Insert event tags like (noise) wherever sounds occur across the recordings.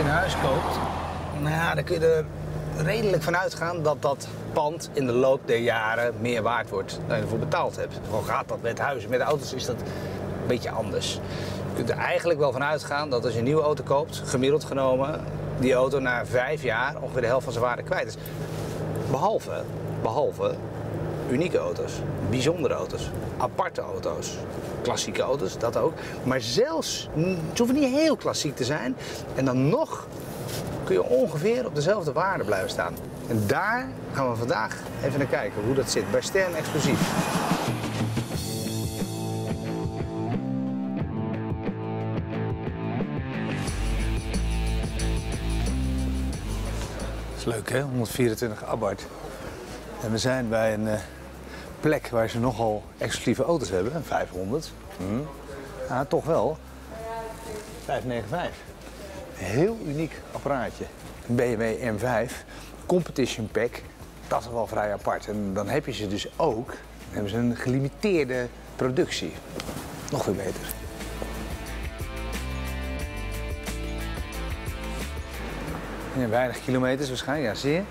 een huis koopt, nou dan kun je er redelijk van uitgaan dat dat pand in de loop der jaren meer waard wordt dan je ervoor betaald hebt. Hoe gaat dat met huizen? Met auto's is dat een beetje anders. Je kunt er eigenlijk wel van uitgaan dat als je een nieuwe auto koopt, gemiddeld genomen, die auto na vijf jaar ongeveer de helft van zijn waarde kwijt is. Behalve, behalve unieke auto's, bijzondere auto's, aparte auto's, klassieke auto's, dat ook. Maar zelfs, ze hoeven niet heel klassiek te zijn. En dan nog kun je ongeveer op dezelfde waarde blijven staan. En daar gaan we vandaag even naar kijken hoe dat zit bij Stern Exclusief. Dat is leuk hè, 124 Abarth. En we zijn bij een eh, plek waar ze nogal exclusieve auto's hebben, een 500. Hm. Ja, toch wel. 595. Een heel uniek apparaatje. Een BMW M5 Competition Pack. Dat is wel vrij apart. En dan heb je ze dus ook. Dan hebben ze een gelimiteerde productie. Nog weer beter. En weinig kilometers waarschijnlijk, ja zeer.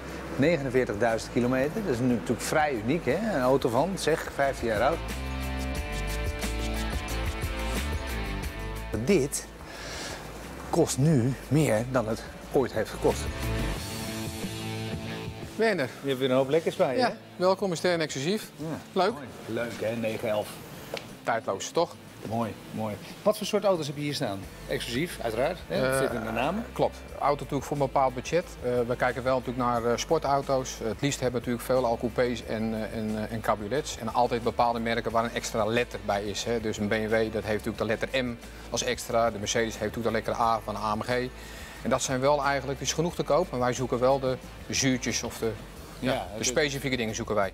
49.000 kilometer. Dat is nu natuurlijk vrij uniek, hè? Een auto van, zeg, 15 jaar oud. Dit kost nu meer dan het ooit heeft gekost. Werner, Je hebt weer een hoop lekkers bij je, ja, hè? welkom in Stern Exclusief. Ja, Leuk, mooi. Leuk, hè? 911. tijdloos, toch? Mooi, mooi. Wat voor soort auto's heb je hier staan? Exclusief, uiteraard. Hè? Dat Eh, zit in de naam. Klopt. Auto natuurlijk voor een bepaald budget. Eh, we kijken wel natuurlijk naar eh, sportauto's. het liefst hebben we natuurlijk veel al coupés en, eh, en, eh, en cabriolets. En altijd bepaalde merken waar een extra letter bij is. Hè. Dus een BMW dat heeft natuurlijk de letter M als extra. De Mercedes heeft natuurlijk de letter A van de AMG. En dat zijn wel eigenlijk, is genoeg te koop. Maar wij zoeken wel de zuurtjes of de, ja, Ja, de specifieke dingen zoeken wij.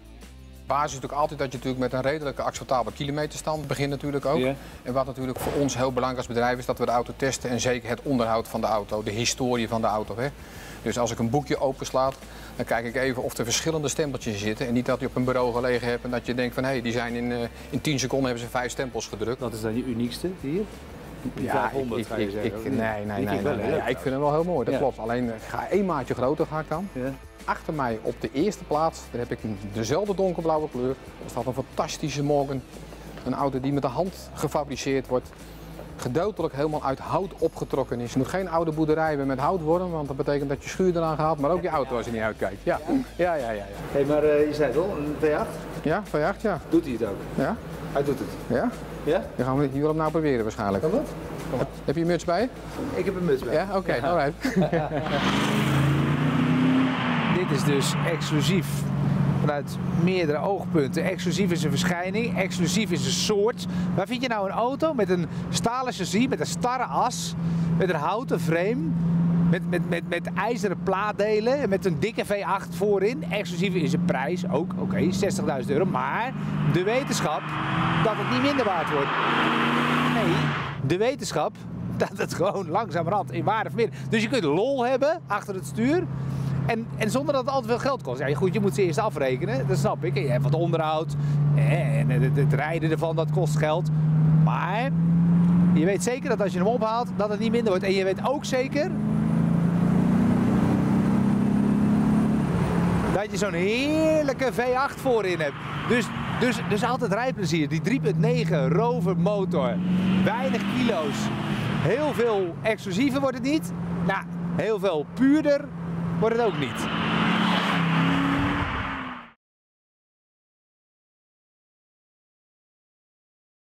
Basis is natuurlijk altijd dat je natuurlijk met een redelijke acceptabele kilometerstand begint natuurlijk ook. En wat natuurlijk voor ons heel belangrijk als bedrijf is dat we de auto testen en zeker het onderhoud van de auto, de historie van de auto. Hè. Dus als ik een boekje openslaat, dan kijk ik even of er verschillende stempeltjes zitten. En niet dat je op een bureau gelegen hebt en dat je denkt van hé, die zijn in, eh, in 10 seconden hebben ze vijf stempels gedrukt. Wat is dan je uniekste hier? Ja, 500 ik, ga je ik, zeggen. ik- nee, nee, nee. nee, ik nee. vind hem wel heel mooi, dat Ja. klopt. Alleen eh, ga één maatje groter ga ik dan. Ja. Achter mij op de eerste plaats, daar heb ik een- dezelfde donkerblauwe kleur. Er staat een fantastische Morgan. Een auto die met de hand gefabriceerd wordt. Gedeeltelijk helemaal uit hout opgetrokken is. Het moet geen oude boerderij hebben met hout worden, want dat betekent dat je schuur eraan gaat, maar ook je auto als je niet uitkijkt. Ja, ja, ja, ja. Ja, Hé, maar eh, je zei het al, een V8? ja van je acht, ja. Doet hij het ook? Ja, Hij doet het. ja. Ja? Dan gaan we, wil hem nou proberen waarschijnlijk. Kan dat? Heb, heb je je muts bij? Ik heb een muts bij. Ja, oké, alright. (laughs) Dit is dus exclusief vanuit meerdere oogpunten. Exclusief is een verschijning, exclusief is een soort. Waar vind je nou een auto met een stalen chassis, met een starre as, met een houten frame, met, met, met, met ijzeren plaatdelen, en met een dikke V8 voorin. Exclusief is een prijs, ook oké, 60.000 euro. Maar de wetenschap dat het niet minder waard wordt. Nee, de wetenschap (laughs) dat het gewoon langzamerhand in waarde vermeerdert. Dus je kunt lol hebben achter het stuur. En, en zonder dat het altijd veel geld kost. Ja, goed, je moet ze eerst afrekenen, dat snap ik. En je hebt wat onderhoud. En het rijden ervan, dat kost geld. Maar je weet zeker dat als je hem ophaalt, dat het niet minder wordt. En je weet ook zeker dat je zo'n heerlijke V8 voorin hebt. Dus, dus, dus altijd rijplezier. Die 3.9 Rover motor. Weinig kilo's. Heel veel exclusiever wordt het niet. Nou, heel veel puurder wordt het ook niet.